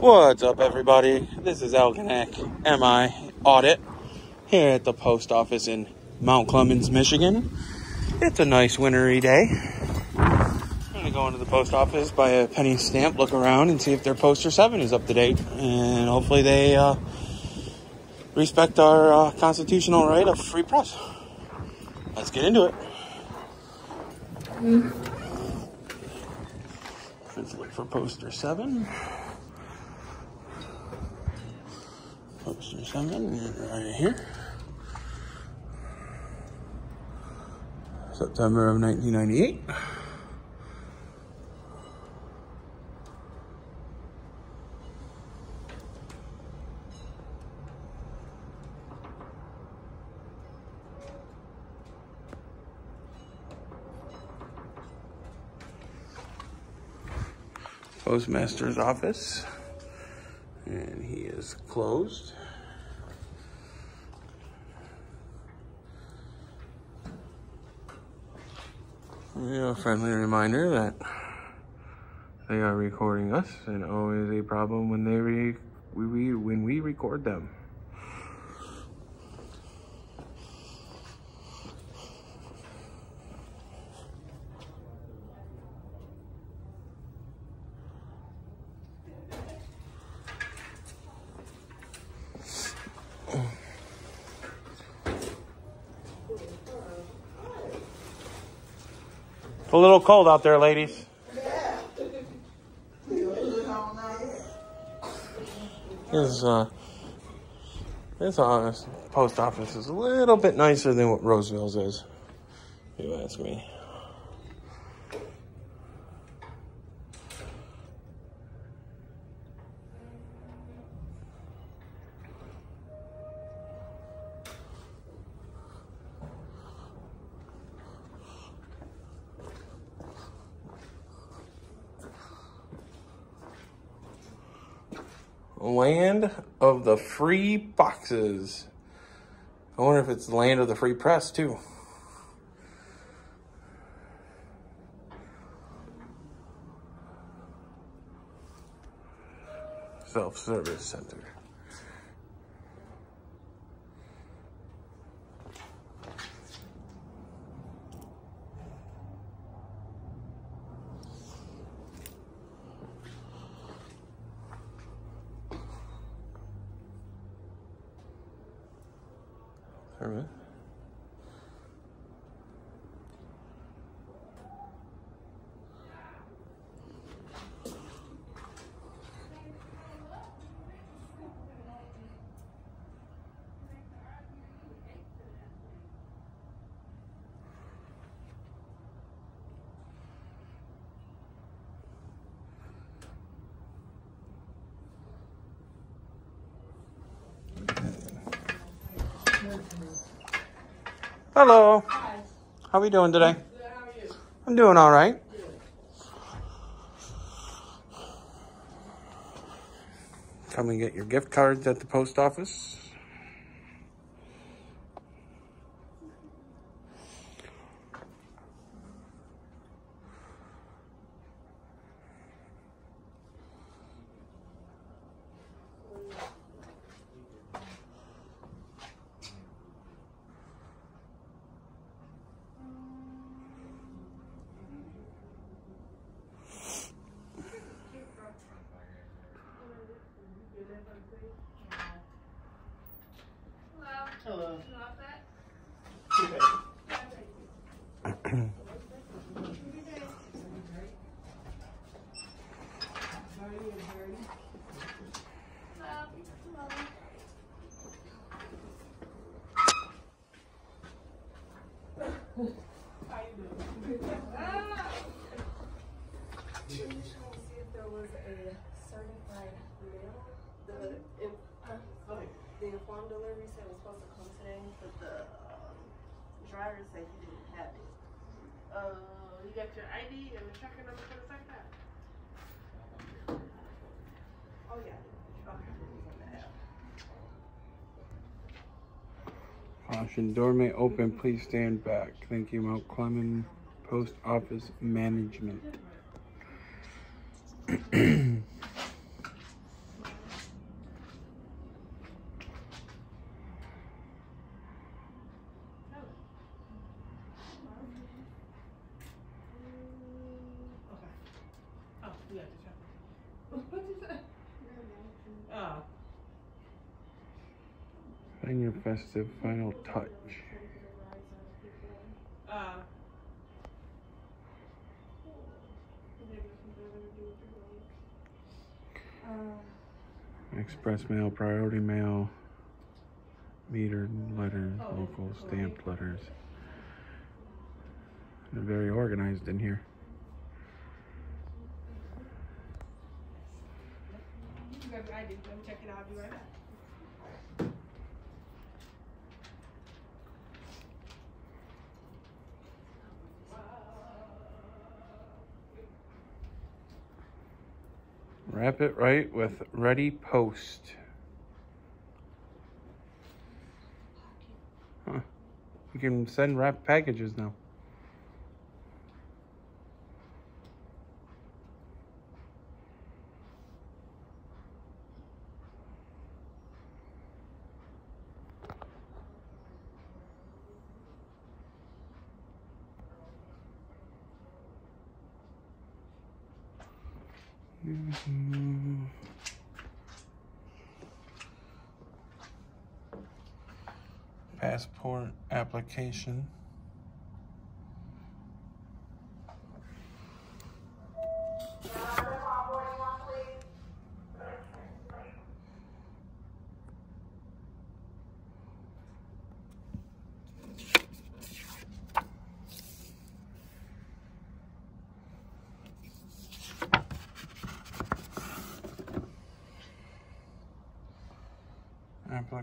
What's up, everybody? This is Algonac MI Audit here at the post office in Mount Clemens, Michigan. It's a nice wintry day. I'm gonna go into the post office, buy a penny stamp, look around, and see if their poster seven is up to date, and hopefully they uh, respect our uh, constitutional right of free press. Let's get into it. Let's look for poster seven. Poster seven, right here. September of 1998. Postmaster's office, and he is closed. Yeah, a friendly reminder that they are recording us, and always a problem when they re we, we when we record them. Little cold out there, ladies. This uh, post office is a little bit nicer than what Roseville's is. If you ask me. Land of the free boxes. I wonder if it's the land of the free press too. Self-service center. Hello. How are we doing today? I'm doing all right. Come and get your gift cards at the post office. Hello. See if there was a certified mail, the, if, the informed delivery said it was supposed to come today, but the, um, driver said he didn't have it. Uh, you got your ID and the tracking number for the second time? Oh, yeah. Okay. it was on the app. Caution, door may open. Please stand back. Thank you, Mount Clemens Post Office Management. And your festive final touch. Express mail, priority mail, metered letters, local stamped letters. They're very organized in here. Let me check it out. Be right back. Wrap it right with Ready Post. Huh. You can send wrap packages now. Passport application.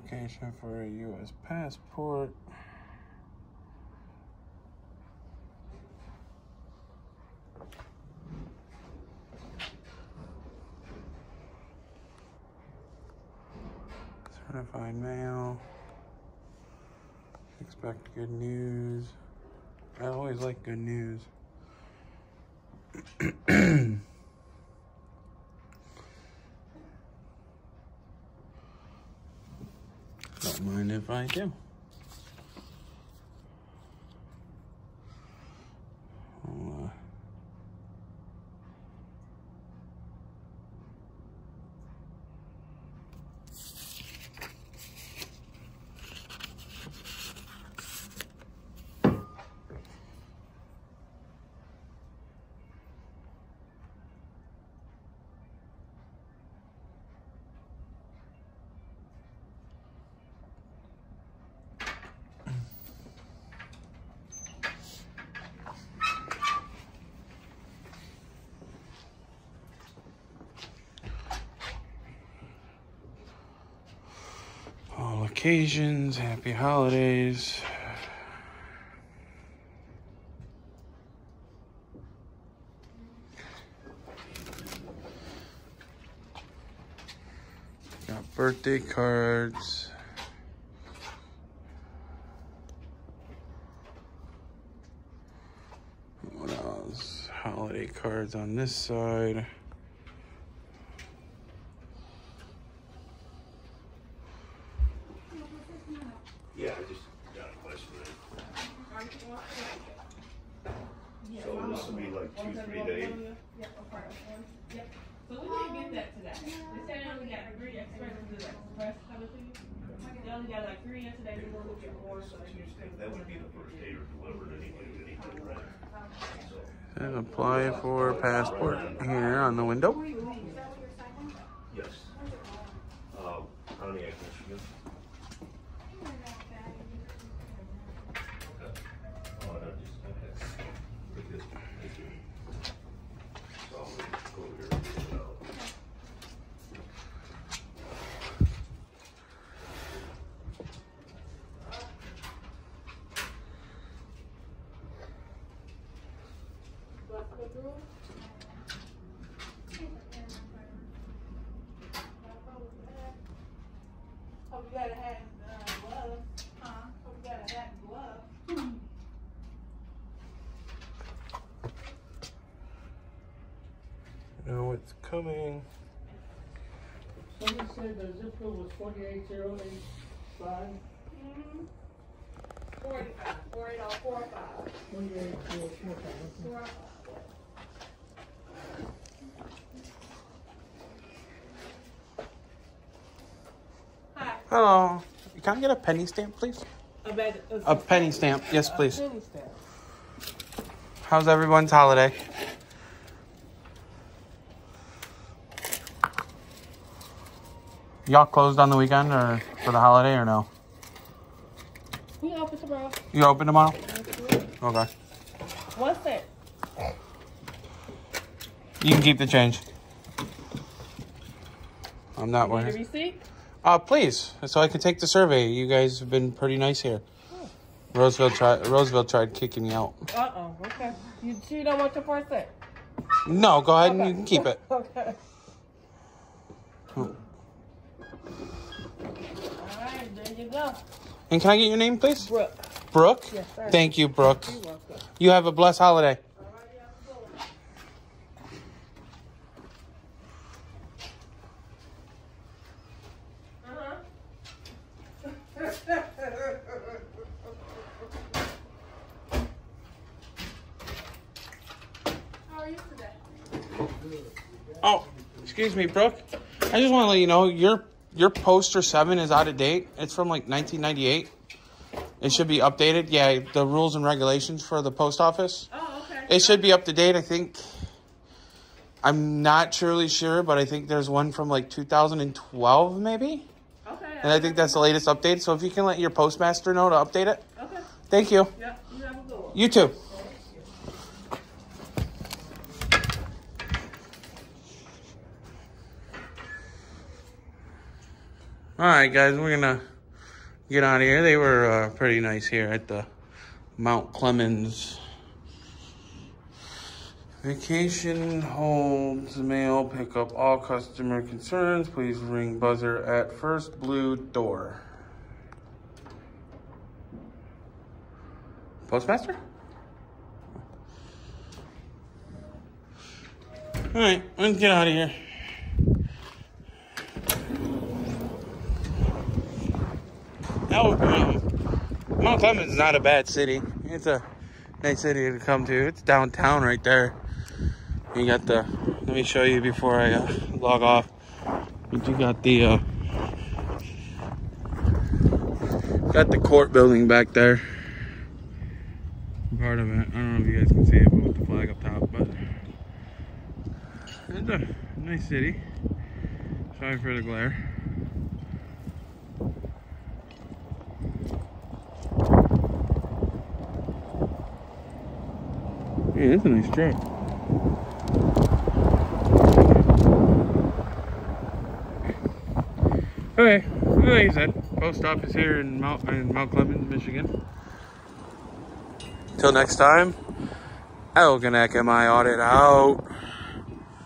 Application for a U.S. passport. Certified mail. Expect good news. I always like good news. Don't if I do. I'll, uh, all occasions, happy holidays. Got birthday cards. What else? Holiday cards on this side. Yeah, I just got a question. So this will be like two, three days? Yep, So we didn't get that today. They said they only got three express, is it express coming to you? They only got like three yesterday, they want to get more, so. That would be the first day or delivered anything, anything, right? So, And apply for passport here on the window. yes. Uh, Pontiac, Michigan. Oh, no, just, okay. Take this, thank you. So I'll go over here and fill it out. Hope you got a hat and uh, gloves. Huh? Hope you got a hat and gloves. know it's coming. Somebody said the zip code was forty-eight zero eight five, Forty-five, four eight oh four five. forty-eight zero four five. Four five. Hello. You can I get a penny stamp, please? A, bag, A penny stamp, yes, please. penny stamp. How's everyone's holiday? Y'all closed on the weekend or for the holiday or no? We open tomorrow. You open tomorrow? Okay. What's that? You can keep the change. I'm not worried. receipt? Uh, please, so I can take the survey. You guys have been pretty nice here. Roseville tried. Roseville tried kicking me out. Uh oh. Okay. You, you don't want your first set? No, go ahead and you can keep it. Okay. All right, there you go. And can I get your name, please? Brooke. Brooke. Yes, sir. Thank you, Brooke. You're welcome. You have a blessed holiday. Oh, excuse me, Brooke. I just want to let you know your your poster seven is out of date. It's from like 1998. It should be updated. Yeah, the rules and regulations for the post office. Oh, okay. It should be up to date. I think. I'm not truly sure, but I think there's one from like 2012, maybe. Okay. And I think that's the latest update. So if you can let your postmaster know to update it, Okay. thank you. Yep. You have a good one. You too. All right, guys, we're gonna get out of here. They were uh, pretty nice here at the Mount Clemens. Vacation holds mail pickup all customer concerns. Please ring buzzer at first blue door. Postmaster? All right, let's get out of here. Oh, um, Mount Clemens is not a bad city. It's a nice city to come to. It's downtown right there. You got the. Let me show you before I uh, log off. You got the. Uh, got the court building back there. Part of it. I don't know if you guys can see it, but with the flag up top. But it's a nice city. Sorry for the glare. Yeah, that's a nice truck. Okay, like I said, post office here in Mount, in Mount Clemens, Michigan. Till next time, Algonac MI Audit out.